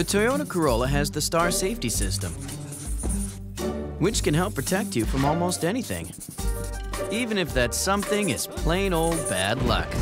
The Toyota Corolla has the Star Safety System, which can help protect you from almost anything, even if that something is plain old bad luck.